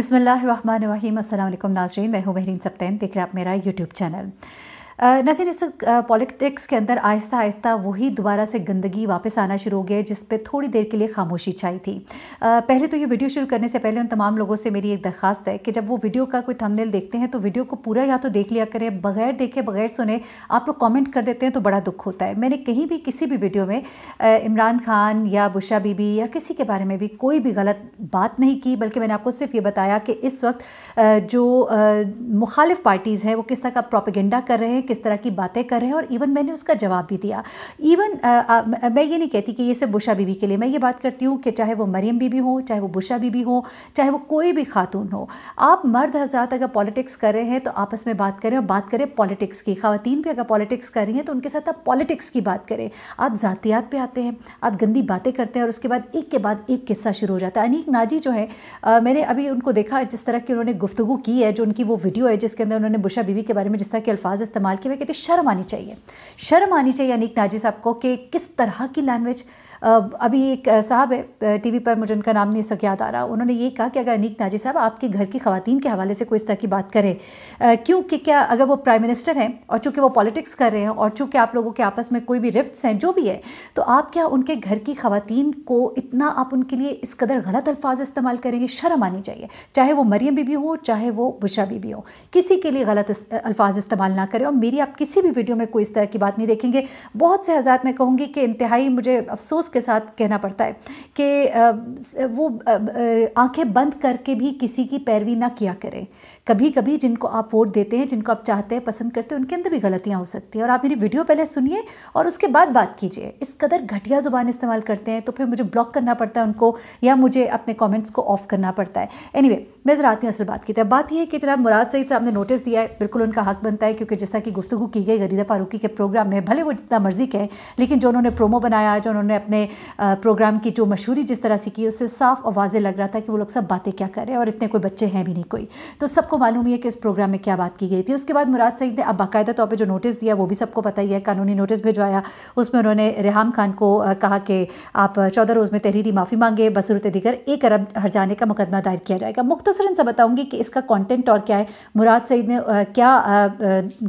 बिसमीम अल्लाम नाजरीन मैं हूँ महरीन सप्तैन देख रहे आप मेरा यूट्यूब चैनल। नजीर इस पॉलिटिक्स के अंदर आहिस्ता आहिस्ता वही दोबारा से गंदगी वापस आना शुरू हो गया जिस पर थोड़ी देर के लिए खामोशी छाई थी। पहले तो ये वीडियो शुरू करने से पहले उन तमाम लोगों से मेरी एक दरख्वास्त है कि जब वो वीडियो का कोई थंबनेल देखते हैं तो वीडियो को पूरा या तो देख लिया करें, बगैर देखे, बगैर सुने, आप लोग कॉमेंट कर देते हैं तो बड़ा दुख होता है। मैंने कहीं भी किसी भी वीडियो में इमरान खान या बुशा बीबी या किसी के बारे में भी कोई भी गलत बात नहीं की, बल्कि मैंने आपको सिर्फ़ ये बताया कि इस वक्त जो मुखालिफ पार्टीज़ हैं, वो किस तरह का प्रोपेगेंडा कर रहे हैं किस तरह की बातें कर रहे हैं और इवन मैंने उसका जवाब भी दिया। इवन मैं ये नहीं कहती कि ये सिर्फ़ बुशा बीबी के लिए, मैं ये बात करती हूँ कि चाहे वो मरियम बीबी हो, चाहे वो बुशा बीबी हो, चाहे वो कोई भी खातून हो, आप मर्द हजरात अगर पॉलिटिक्स कर रहे हैं तो आपस में बात करें और बात करें पॉलिटिक्स की। खातन भी अगर पॉलिटिक्स कर रही हैं तो उनके साथ आप पॉलिटिक्स की बात करें। आप ज़ातियात पर आते हैं, आप गंदी बातें करते हैं और उसके बाद एक के बाद एक किस्सा शुरू हो जाता है। अनीक नाजी जो है मैंने अभी उनको देखा जिस तरह की उन्होंने गुफ्तु की है, जो उनकी वो वीडियो है जिसके अंदर उन्होंने बुशा बीबी के बारे में जिस तरह के अल्फाज इस्तेमाल किए मैं कहती शर्म आनी चाहिए। शर्म आनी चाहिए अनिक नाजी साहब को कि किस तरह की लैंग्वेज अभी एक साहब है टीवी पर मुझे उनका नाम नहीं सक याद आ रहा। उन्होंने ये कहा कि अगर अनीक नाजी साहब आपके घर की खातन के हवाले से कोई इस तरह की बात करे क्योंकि क्या अगर वो प्राइम मिनिस्टर हैं और चूँकि वो पॉलिटिक्स कर रहे हैं और चूँकि आप लोगों के आपस में कोई भी रिफ्ट्स हैं, जो भी है तो आप क्या उनके घर की खातन को इतना आप उनके लिए इस कदर गलत अल्फाज इस्तेमाल करेंगे? शर्म आनी चाहिए। चाहे वो मरियम बीबी हो, चाहे वो बुशा बीबी हो, किसी के लिए गलत अल्फाज इस्तेमाल ना करें और मेरी आप किसी भी वीडियो में कोई इस तरह की बात नहीं देखेंगे। बहुत से हज़ात मैं कहूँगी कि इंतहाई मुझे अफसोस के साथ कहना पड़ता है कि वो आँखें बंद करके भी किसी की पैरवी ना किया करें। कभी कभी जिनको आप वोट देते हैं जिनको आप चाहते हैं पसंद करते हैं उनके अंदर भी गलतियाँ हो सकती हैं। और आप मेरी वीडियो पहले सुनिए और उसके बाद बात कीजिए। इस कदर घटिया ज़ुबान इस्तेमाल करते हैं तो फिर मुझे ब्लॉक करना पड़ता है उनको या मुझे अपने कॉमेंट्स को ऑफ़ करना पड़ता है। एनी anyway, मैं ज़रा आती हूँ असल बात की तरफ़। बात यह है कि जनाब मुराद सईद साहब ने नोटिस दिया है बिल्कुल उनका हक बनता है क्योंकि जैसा कि गुफ्तु की गई, गरीदा फारूकी के प्रोग्राम में, भले वो जितना मर्ज़ी कहें, लेकिन जो उन्होंने प्रोमो बनाया, जो उन्होंने अपने प्रोग्राम की जो मशहूरी जिस तरह से की, उससे साफ़ और वाजे लग रहा था कि वो लोग सब बातें क्या कर रहे हैं और इतने कोई बच्चे हैं भी नहीं कोई। तो सबको मालूम ही है कि इस प्रोग्राम में क्या बात की गई थी। उसके बाद मुराद सईद ने अब बाकायदा तौर पर जो नोटिस दिया, वो भी सबको पता ही है, कानूनी नोटिस भिजवाया। उसमें उन्होंने रेहाम खान को कहा कि आप चौदह रोज़ में तहरीरी माफ़ी मांगे, बसूरत दिगर एक अरब हर जाने का मुकदमा दायर किया जाएगा। मुख्तसरन से बताऊँगी कि इसका कॉन्टेंट और क्या है। मुराद सईद ने क्या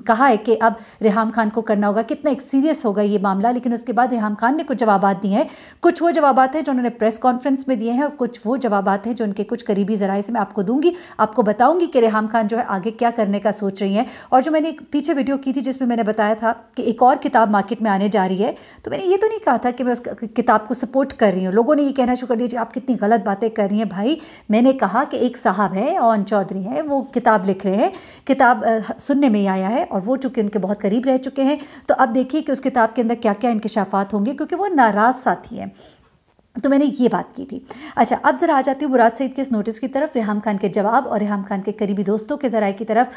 कहा है कि अब रेहाम खान को करना होगा। कितना एक सीरियस होगा ये मामला, लेकिन उसके बाद रेहाम खान ने कुछ जवाब दिए हैं। कुछ वो जवाब हैं जो उन्होंने प्रेस कॉन्फ्रेंस में दिए हैं और कुछ वो जवाब हैं जो उनके कुछ करीबी ज़राए से मैं आपको दूँगी। आपको बताऊँगी कि रेहाम खान जो है आगे क्या करने का सोच रही हैं। और जो मैंने एक पीछे वीडियो की थी जिसमें मैंने बताया था कि एक और किताब मार्केट में आने जा रही है तो मैंने ये तो नहीं कहा था कि मैं उस किताब को सपोर्ट कर रही हूँ। लोगों ने ये कहना शुरू कर दिया आप कितनी गलत बातें कर रही हैं भाई। मैंने कहा कि एक साहब है ओन चौधरी हैं, वो किताब लिख रहे हैं। किताब सुनने में आया है और वो चूँकि उनके बहुत करीब रह चुके हैं तो अब देखिए कि उस किताब के अंदर क्या क्या इंकशाफात होंगे, क्योंकि वो नाराज़ साथी हैं। तो मैंने ये बात की थी। अच्छा अब ज़रा आ जाती हूँ मुराद सईद के इस नोटिस की तरफ़, रेहाम खान के जवाब और रेहाम खान के करीबी दोस्तों के ज़राए की तरफ़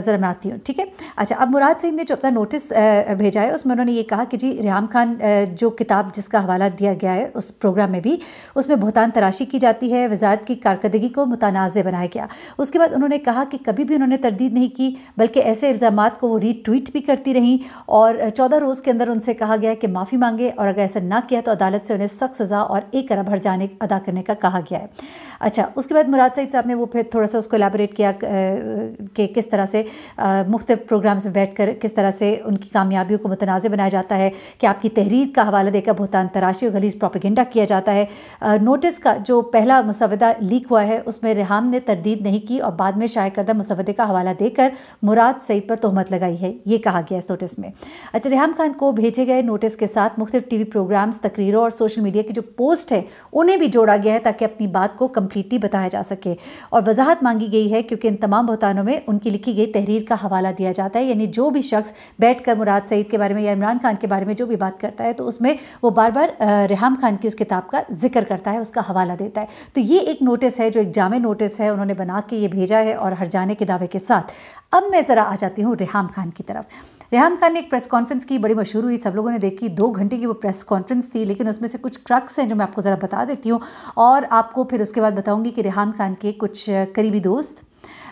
ज़रा मैं आती हूँ, ठीक है? अच्छा अब मुराद सईद ने जो अपना नोटिस भेजा है, उसमें उन्होंने ये कहा कि जी, रेहाम खान जो किताब जिसका हवाला दिया गया है, उस प्रोग्राम में भी, उसमें भुगतान तराशी की जाती है वजारत की कारकर्दगी को मुतनाज़ बनाया गया। उसके बाद उन्होंने कहा कि कभी भी उन्होंने तरदीद नहीं की, बल्कि ऐसे इल्ज़ाम को वो रीट्वीट भी करती रहीं और चौदह रोज़ के अंदर उनसे कहा गया कि माफ़ी मांगे और अगर ऐसा ना किया तो अदालत से उन्हें सख्त सज़ा और एक अरब हर जाने अदा करने का कहा गया है। अच्छा उसके बाद मुराद सईद साहब ने वो फिर थोड़ा सा उसको एलेबरेट किया कि किस तरह से मुख्त प्रोग्राम्स में बैठ कर किस तरह से उनकी कामयाबियों को मुतनाज़ बनाया जाता है, कि आपकी तहरीर का हवाला देकर भुगतान, तराशी और गलीज प्रोपेगेंडा किया जाता है। नोटिस का जो पहला मुसवदा लीक हुआ है, उसमें रेहाम ने तरदीद नहीं की और बाद में शाये करदा मुसवदे का हवाला देकर मुराद सईद पर तहमत लगाई है, ये कहा गया इस नोटिस में। अच्छा रेहाम खान को भेजे गए नोटिस के साथ मुख्त टी वी प्रोग्राम्स तकरीरों और सोशल मीडिया की जो पोस्ट है, उन्हें भी जोड़ा गया है ताकि अपनी बात को कम्प्लीटली बताया जा सके। और वजाहत मांगी गई है क्योंकि इन तमाम भुगतानों में उनकी लिखी गई तहरीर का हवाला दिया जाता है, यानी जो भी शख्स बैठ कर मुराद सईद के बारे में या इमरान खान के बारे में जो भी बात करता है तो उसमें वो बार बार रेहाम खान की उस किताब का ज़िक्र करता है, उसका हवाला देता है। तो ये एक नोटिस है, जो एक जामे नोटिस है, उन्होंने बना के ये भेजा है और हर जाने के दावे के साथ। अब मैं ज़रा आ जाती हूँ रेहाम खान की तरफ़। रेहाम खान ने एक प्रेस कॉन्फ्रेंस की, बड़ी मशहूर हुई, सब लोगों ने देखी, दो घंटे की वो प्रेस कॉन्फ्रेंस थी, लेकिन उसमें से कुछ क्रक्स हैं जो मैं आपको ज़रा बता देती हूँ और आपको फिर उसके बाद बताऊँगी कि रेहान खान के कुछ करीबी दोस्त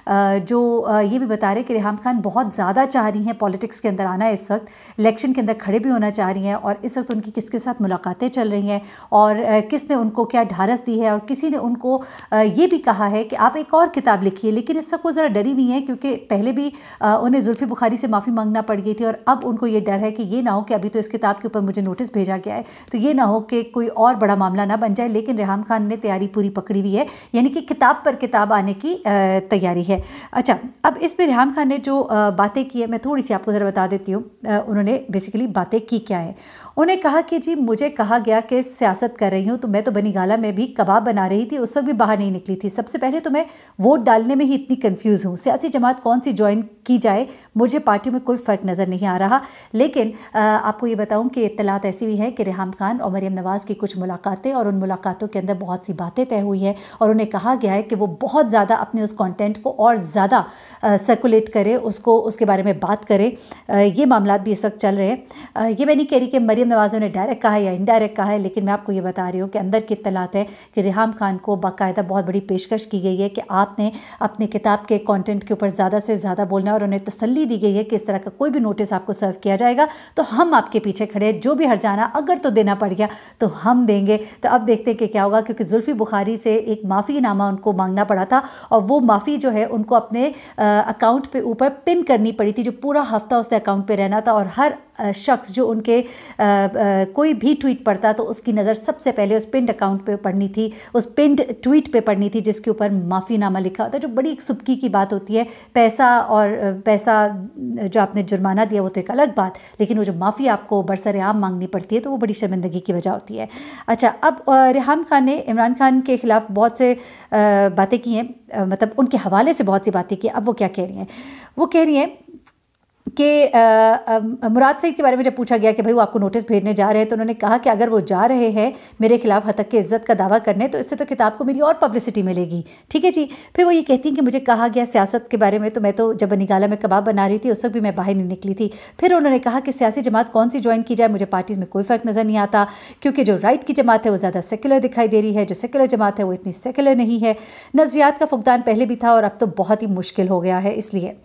जो ये भी बता रहे कि रेहम खान बहुत ज़्यादा चाह रही हैं पॉलिटिक्स के अंदर आना इस वक्त, इलेक्शन के अंदर खड़े भी होना चाह रही हैं और इस वक्त उनकी किसके साथ मुलाकातें चल रही हैं और किसने उनको क्या ढारस दी है और किसी ने उनको ये भी कहा है कि आप एक और किताब लिखिए, लेकिन इस वक्त वो ज़रा डरी हुई हैं क्योंकि पहले भी उन्हें जुल्फ़ी बुखारी से माफ़ी मांगना पड़ गई थी और अब उनको ये डर है कि ये ना हो कि अभी तो इस किताब के ऊपर मुझे नोटिस भेजा गया है। तो ये ना हो कि कोई और बड़ा मामला ना बन जाए, लेकिन रेहम खान ने तैयारी पूरी पकड़ी हुई है, यानी कि किताब पर किताब आने की तैयारी है। अच्छा अब इसमें रिहान खान ने जो बातें की है, मैं थोड़ी सी आपको ज़रा बता देती हूँ। उन्होंने बेसिकली बातें की क्या है। उन्हें कहा कि जी, मुझे कहा गया कि सियासत कर रही हूँ तो मैं तो बनी गाला में भी कबाब बना रही थी, उस वक्त भी बाहर नहीं निकली थी। सबसे पहले तो मैं वोट डालने में ही इतनी कन्फ्यूज़ हूँ। सियासी जमात कौन सी ज्वाइन की जाए, मुझे पार्टी में कोई फ़र्क नज़र नहीं आ रहा। लेकिन आपको ये बताऊँ कि इतलात ऐसी भी है कि रेहाम खान और मरीम नवाज़ की कुछ मुलाकातें और उन मुलाकातों के अंदर बहुत सी बातें तय हुई हैं और उन्हें कहा गया है कि वो बहुत ज़्यादा अपने उस कॉन्टेंट को और ज़्यादा सर्कुलेट करे, उसको, उसके बारे में बात करें। ये मामला भी इस वक्त चल रहे हैं। ये मैं नहीं कह रही कि मरीम नवाज़ ने डायरेक्ट कहा या इनडायरेक्ट कहा है लेकिन मैं आपको ये बता रही हूँ कि अंदर की इतलात है कि रेहाम खान को बाकायदा बहुत बड़ी पेशकश की गई है कि आपने अपनी किताब के कॉन्टेंट के ऊपर ज़्यादा से ज़्यादा बोलना और उन्हें तसली दी गई है कि इस तरह का कोई भी नोटिस आपको सर्व किया जाएगा। तो हम आपके पीछे खड़े हैं जो भी हर जाना अगर तो देना पड़ गया तो हम देंगे। तो अब देखते हैं कि क्या होगा क्योंकि जुल्फ़ी बुखारी से एक माफ़ी नामा उनको मांगना पड़ा था और वो माफ़ी जो है उनको अपने अकाउंट पे ऊपर पिन करनी पड़ी थी जो पूरा हफ़्ता उसने अकाउंट पे रहना था और हर शख्स जो उनके आ, कोई भी ट्वीट पढ़ता तो उसकी नज़र सबसे पहले उस पिंड अकाउंट पे पढ़नी थी, उस पिंड ट्वीट पे पढ़नी थी जिसके ऊपर माफ़ीनामा लिखा होता है, जो बड़ी एक सुबकी की बात होती है। पैसा और पैसा जो आपने जुर्माना दिया वो तो एक अलग बात, लेकिन वो जो माफ़ी आपको बरसर आम मांगनी पड़ती है तो वो बड़ी शर्मिंदगी की वजह होती है। अच्छा अब रेहान खान ने इमरान खान के ख़िलाफ़ बहुत से बातें की हैं मतलब उनके हवाले से बहुत सी बातें की अब वो क्या कह रही हैं? वो कह रही हैं कि मुराद सईद के बारे में जब पूछा गया कि भाई वो आपको नोटिस भेजने जा रहे हैं तो उन्होंने कहा कि अगर वो जा रहे हैं, मेरे खिलाफ हतक के इज़्ज़त का दावा करने तो इससे तो किताब को मेरी और पब्लिसिटी मिलेगी। ठीक है जी? फिर वो ये कहती हैं कि मुझे कहा गया सियासत के बारे में तो मैं तो जब निकाला में कबाब बना रही थी, उस वक्त भी मैं बाहर नहीं निकली थी। फिर उन्होंने कहा कि सियासी जमात कौन सी ज्वाइन की जाए, मुझे पार्टीज़ में कोई फ़र्क नज़र नहीं आता, क्योंकि जो राइट की जमात है, वो ज़्यादा सेकुलर दिखाई दे रही है, जो सेकुलर जमात है, वो इतनी सेकुलर नहीं है। नज़रियात का फुकदान पहले भी था और अब तो बहुत ही मुश्किल हो गया है, इसलिए।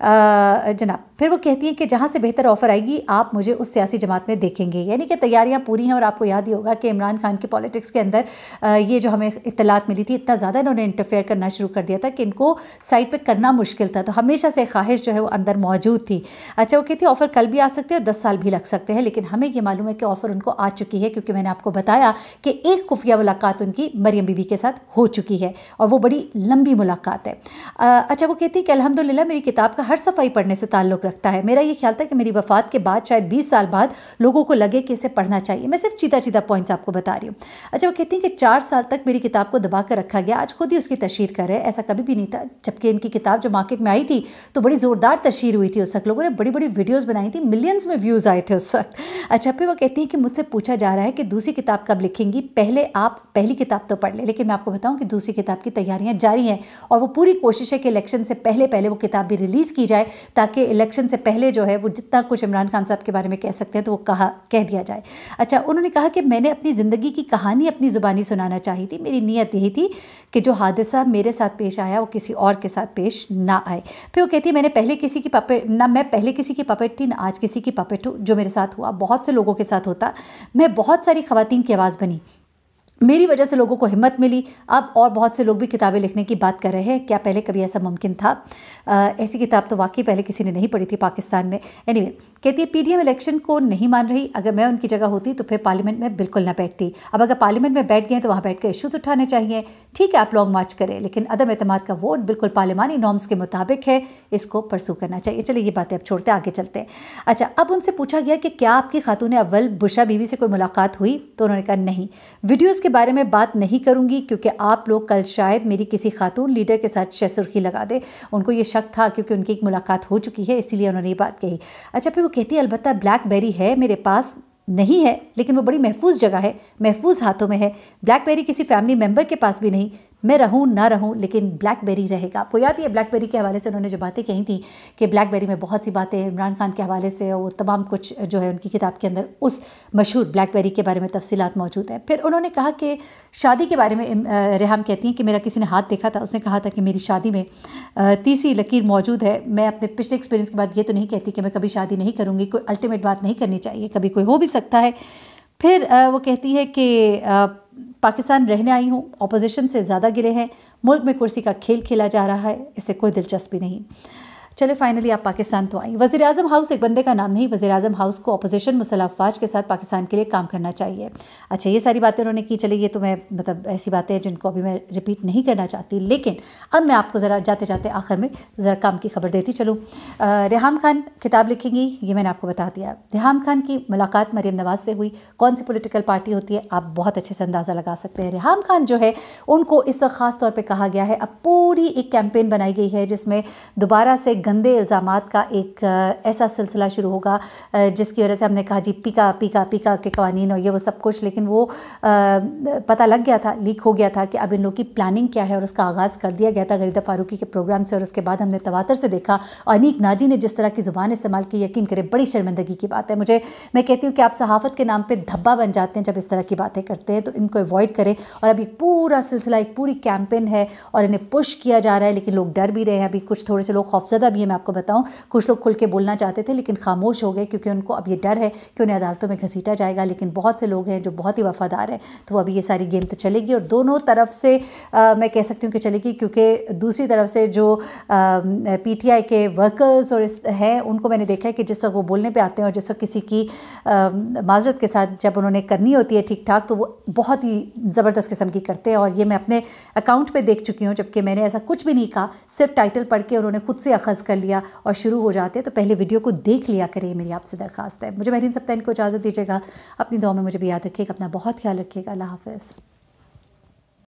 जनाब, फिर वो कहती है कि जहाँ से बेहतर ऑफ़र आएगी, आप मुझे उस सियासी जमात में देखेंगे। यानी कि तैयारियाँ पूरी हैं और आपको याद ही होगा कि इमरान खान की पॉलिटिक्स के अंदर ये जो हमें इतलात मिली थी, इतना ज़्यादा इन्होंने इंटरफेयर करना शुरू कर दिया था कि इनको साइड पर करना मुश्किल था। तो हमेशा से ख्वाहिश जो है वो अंदर मौजूद थी। अच्छा वो कहती ऑफ़र कल भी आ सकते हैं और दस साल भी लग सकते हैं, लेकिन हमें ये मालूम है कि ऑफ़र उनको आ चुकी है, क्योंकि मैंने आपको बताया कि एक खुफिया मुलाकात उनकी मरियम बीबी के साथ हो चुकी है और वो बड़ी लंबी मुलाकात है। अच्छा वो कहती है कि अलहमदिल्ला मेरी किताब का हर सफ़ाई पढ़ने से ताल्लुक़ रखता है। मेरा ये ख्याल था कि मेरी वफ़ात के बाद, शायद बीस साल बाद, लोगों को लगे कि इसे पढ़ना चाहिए। मैं सिर्फ़ चीता चीता पॉइंट्स आपको बता रही हूँ। अच्छा वो कहती हैं कि चार साल तक मेरी किताब को दबा कर रखा गया। आज खुद ही उसकी तशहर कर रहे ऐसा कभी भी नहीं था। जबकि इनकी किताब जो मार्केट में आई थी तो बड़ी ज़ोरदार तशहर हुई थी उस वक्त। लोगों ने बड़ी बड़ी वीडियोज़ बनाई थी। मिलियंस में व्यूज़ आए थे उस वक्त। अच्छा फिर वो कहती हैं कि मुझसे पूछा जा रहा है कि दूसरी किताब कब लिखेंगी? पहले आप पहली किताब तो पढ़ लें। लेकिन मैं आपको बताऊँ कि दूसरी किताब की तैयारियाँ जारी हैं और वो पूरी कोशिश है कि इलेक्शन से पहले पहले वो किताब भी रिलीज़ की जाए ताकि इलेक्शन से पहले जो है वो जितना कुछ इमरान खान साहब के बारे में कह सकते हैं तो वो कहा, कह दिया जाए। अच्छा उन्होंने कहा कि मैंने अपनी ज़िंदगी की कहानी अपनी ज़ुबानी सुनाना चाही थी। मेरी नीयत यही थी कि जो हादसा मेरे साथ पेश आया, वो किसी और के साथ पेश ना आए। फिर वो कहती है मैंने पहले किसी की पपेट, ना, मैं पहले किसी की पपेट थी, ना आज किसी की पपेट हूँ, जो मेरे साथ हुआ। बहुत से लोगों के साथ होता। मैं बहुत सारी खवतिन की आवाज़ बनी। मेरी वजह से लोगों को हिम्मत मिली। अब और बहुत से लोग भी किताबें लिखने की बात कर रहे हैं। क्या पहले कभी ऐसा मुमकिन था? आ, ऐसी किताब तो वाकई पहले किसी ने नहीं पढ़ी थी पाकिस्तान में। एनीवे anyway, कहती है पीडीएम इलेक्शन को नहीं मान रही। अगर मैं उनकी जगह होती तो फिर पार्लियामेंट में बिल्कुल ना बैठती। अब अगर पार्लियामेंट में बैठ गए तो वहाँ बैठ कर इशूज़ उठाने चाहिए। ठीक है आप लॉन्ग मार्च करें लेकिन अदम अतमाद का वोट बिल्कुल पार्लिमानी नॉर्म्स के मुताबिक है। इसको परसू करना चाहिए। चलिए ये बातें अब छोड़ते आगे चलते हैं। अच्छा अब उनसे पूछा गया कि क्या आपकी खातून अव्वल बुशा बीवी से कोई मुलाकात हुई? तो उन्होंने कहा नहीं। वीडियोज़ के बारे में बात नहीं करूँगी, क्योंकि आप लोग कल शायद मेरी किसी खातून लीडर के साथ शह सुर्खी लगा दे। उनको ये शक था, क्योंकि उनकी एक मुलाकात हो चुकी है, इसीलिए उन्होंने ये बात कही। अच्छा फिर वो कहती है, अलबत्त, ब्लैकबेरी है मेरे पास, नहीं है, लेकिन वो बड़ी महफूज जगह है, महफूज हाथों में है। ब्लैकबेरी किसी फैमिली मेंबर के पास भी नहीं मैं रहूँ, ना रहूँ, लेकिन ब्लैकबेरी रहेगा। आपको याद है ब्लैकबेरी के हवाले से उन्होंने जो बातें कही थी कि ब्लैकबेरी में बहुत सी बातें इमरान खान के हवाले से वो तमाम कुछ जो है उनकी किताब के अंदर उस मशहूर ब्लैकबेरी के बारे में तफसीत मौजूद हैं। फिर उन्होंने कहा कि शादी के बारे में रेहाम कहती हैं कि मेरा किसी ने हाथ देखा था, उसने कहा था कि मेरी शादी में तीसरी लकीर मौजूद है। मैं अपने पिछले एक्सपीरियंस के बाद ये तो नहीं कहती कि मैं कभी शादी नहीं करूँगी, कोई अल्टीमेट बात नहीं करनी चाहिए, कभी कोई हो भी सकता है। फिर वो कहती है कि पाकिस्तान रहने आई हूँ अपोजिशन से ज़्यादा गिरे हैं, मुल्क में कुर्सी का खेल खेला जा रहा है, इससे कोई दिलचस्पी नहीं। चले फाइनली आप पाकिस्तान तो आई वजी अजम हाउस एक बंदे का नाम नहीं वजी अजम हाउस को अपोजिशन मुसलाफाज के साथ पाकिस्तान के लिए काम करना चाहिए। अच्छा ये सारी बातें उन्होंने की चली ये तो मैं मतलब ऐसी बातें हैं जिनको अभी मैं रिपीट नहीं करना चाहती, लेकिन अब मैं आपको ज़रा जाते जाते आखिर में ज़रा काम की खबर देती चलूँ। रेहाम खान किताब लिखेंगी, ये मैंने आपको बता दिया। रेहम खान की मुलाकात मरीम नवाज़ से हुई। कौन सी पोलिटिकल पार्टी होती है, आप बहुत अच्छे से अंदाज़ा लगा सकते हैं। रेहाम खान जो है, उनको इस वक्त ख़ास तौर पर कहा गया है, अब पूरी एक कैंपेन बनाई गई है, जिसमें दोबारा से गंदे इल्ज़ाम का एक ऐसा सिलसिला शुरू होगा जिसकी वजह से हमने कहा जी पिका पिका पिका के कवानीन और ये वो सब कुछ, लेकिन वो पता लग गया था, लीक हो गया था कि अब इन लोग की प्लानिंग क्या है और उसका आगाज़ कर दिया गया था गरीदा फारूकी के प्रोग्राम से और उसके बाद हमने तवातर से देखा और अनीक नाजी ने जिस तरह की ज़ुबान इस्तेमाल की, यकीन करें, बड़ी शर्मिंदगी की बात है। मुझे, मैं कहती हूँ कि आप सहाफ़त के नाम पर धब्बा बन जाते हैं जब इस तरह की बातें करते हैं तो इनको अवॉइड करें और अभी पूरा सिलसिला, एक पूरी कैंपेन है और इन्हें पुश किया जा रहा है, लेकिन लोग डर भी रहे हैं। अभी कुछ थोड़े से लोग खौफजदा भी है मैं आपको बताऊँ कुछ लोग खुल के बोलना चाहते थे लेकिन खामोश हो गए क्योंकि उनको अब ये डर है कि उन्हें अदालतों में घसीटा जाएगा लेकिन बहुत से लोग हैं जो बहुत ही वफादार हैं। तो अभी ये सारी गेम तो चलेगी और दोनों तरफ़ से आ, मैं कह सकती हूँ कि चलेगी क्योंकि दूसरी तरफ़ से जो पीटीआई के वर्कर्स और हैं उनको मैंने देखा है कि जिस वक्त वो बोलने पर आते हैं और जिस वक्त किसी की माजरत के साथ जब उन्होंने करनी होती है ठीक ठाक तो वो बहुत ही ज़बरदस्त किस्म की करते हैं। और ये मैं अपने अकाउंट पे देख चुकी हूँ जबकि मैंने ऐसा कुछ भी नहीं कहा सिर्फ़ टाइटल पढ़ के उन्होंने खुद से अखज़ कर लिया और शुरू हो जाते हैं तो पहले वीडियो को देख लिया करें मेरी आपसे दरखास्त है। मुझे महरीन सप्ताह इनको इजाज़त दीजिएगा। अपनी दुआ में मुझे भी याद रखिएगा, अपना बहुत ख्याल रखिएगा। अल्लाह हाफ़